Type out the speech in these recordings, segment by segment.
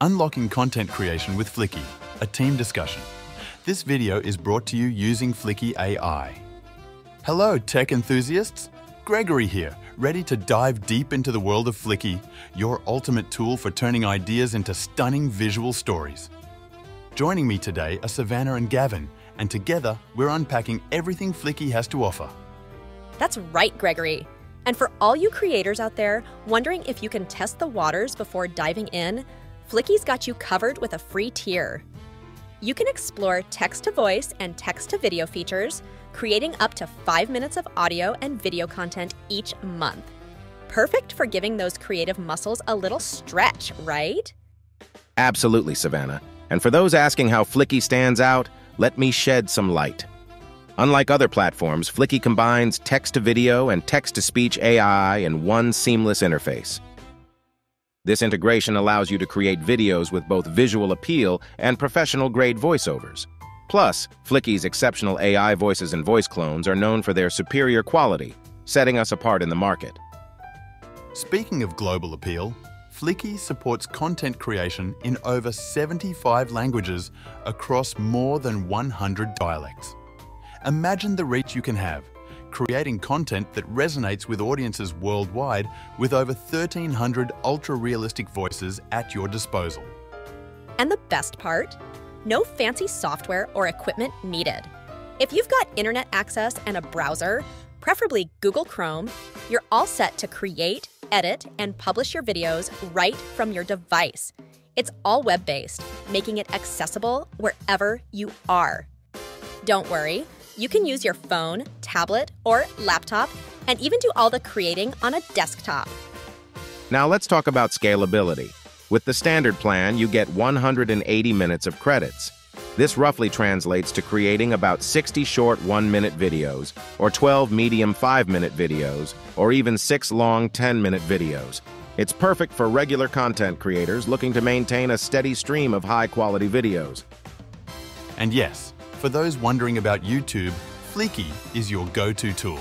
Unlocking Content Creation with Fliki, a team discussion. This video is brought to you using Fliki AI. Hello, tech enthusiasts! Gregory here, ready to dive deep into the world of Fliki, your ultimate tool for turning ideas into stunning visual stories. Joining me today are Savannah and Gavin, and together we're unpacking everything Fliki has to offer. That's right, Gregory. And for all you creators out there wondering if you can test the waters before diving in, Fliki's got you covered with a free tier. You can explore text to voice and text to video features, creating up to five minutes of audio and video content each month. Perfect for giving those creative muscles a little stretch, right? Absolutely, Savannah. And for those asking how Fliki stands out, let me shed some light. Unlike other platforms, Fliki combines text-to-video and text-to-speech AI in one seamless interface. This integration allows you to create videos with both visual appeal and professional-grade voiceovers. Plus, Fliki's exceptional AI voices and voice clones are known for their superior quality, setting us apart in the market. Speaking of global appeal, Fliki supports content creation in over 75 languages across more than 100 dialects. Imagine the reach you can have, creating content that resonates with audiences worldwide with over 1,300 ultra-realistic voices at your disposal. And the best part? No fancy software or equipment needed. If you've got internet access and a browser, preferably Google Chrome, you're all set to create, edit, and publish your videos right from your device. It's all web-based, making it accessible wherever you are. Don't worry, you can use your phone, tablet, or laptop, and even do all the creating on a desktop. Now let's talk about scalability. With the standard plan, you get 180 minutes of credits. This roughly translates to creating about 60 short one-minute videos, or 12 medium five-minute videos, or even 6 long 10-minute videos. It's perfect for regular content creators looking to maintain a steady stream of high-quality videos. And yes, for those wondering about YouTube, Fliki is your go-to tool.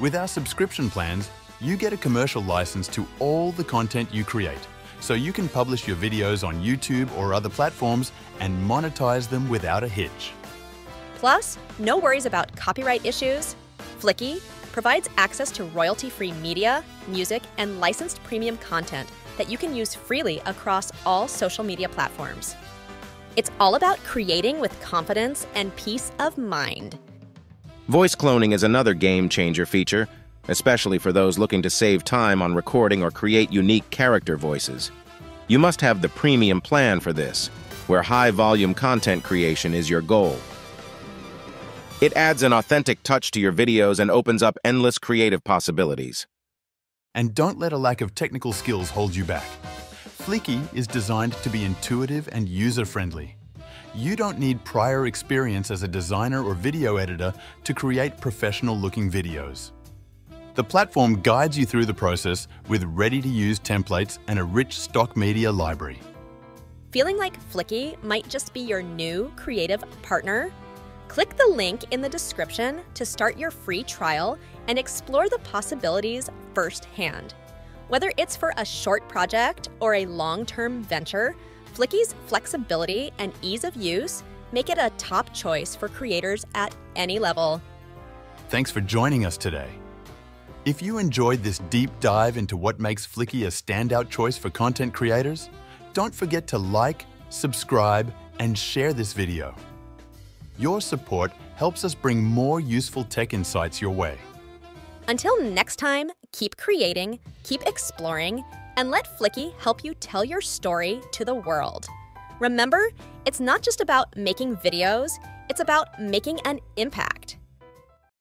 With our subscription plans, you get a commercial license to all the content you create, so you can publish your videos on YouTube or other platforms and monetize them without a hitch. Plus, no worries about copyright issues. Fliki provides access to royalty-free media, music, and licensed premium content that you can use freely across all social media platforms. It's all about creating with confidence and peace of mind. Voice cloning is another game-changer feature, especially for those looking to save time on recording or create unique character voices. You must have the premium plan for this, where high-volume content creation is your goal. It adds an authentic touch to your videos and opens up endless creative possibilities. And don't let a lack of technical skills hold you back. Fliki is designed to be intuitive and user-friendly. You don't need prior experience as a designer or video editor to create professional-looking videos. The platform guides you through the process with ready-to-use templates and a rich stock media library. Feeling like Fliki might just be your new creative partner? Click the link in the description to start your free trial and explore the possibilities firsthand. Whether it's for a short project or a long-term venture, Fliki's flexibility and ease of use make it a top choice for creators at any level. Thanks for joining us today. If you enjoyed this deep dive into what makes Fliki a standout choice for content creators, don't forget to like, subscribe, and share this video. Your support helps us bring more useful tech insights your way. Until next time, keep creating, keep exploring, and let Fliki help you tell your story to the world. Remember, it's not just about making videos, it's about making an impact.